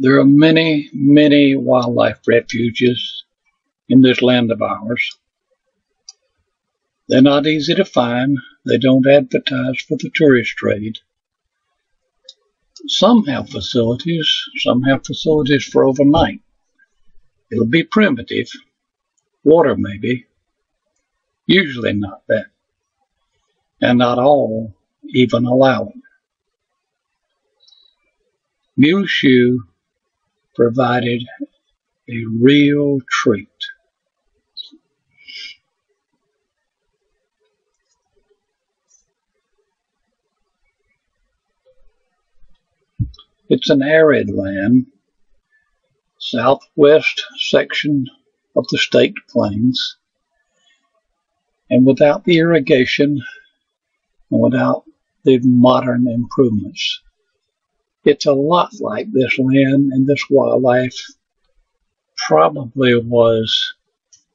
There are many, many wildlife refuges in this land of ours. They're not easy to find. They don't advertise for the tourist trade. Some have facilities, some have facilities for overnight. It'll be primitive, water maybe, usually not that, and not all even allow it. Provided a real treat. It's an arid land, southwest section of the Staked Plains, and without the irrigation and without the modern improvements. It's a lot like this land and this wildlife probably was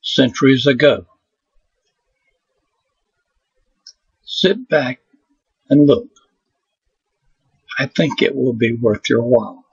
centuries ago. Sit back and look. I think it will be worth your while.